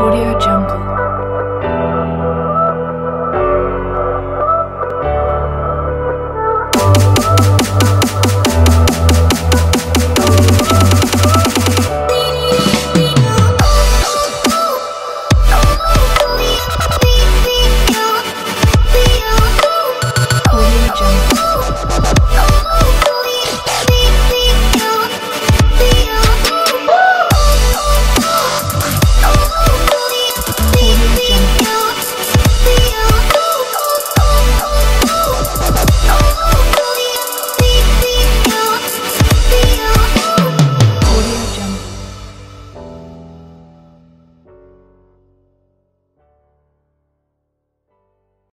Audio Jungle.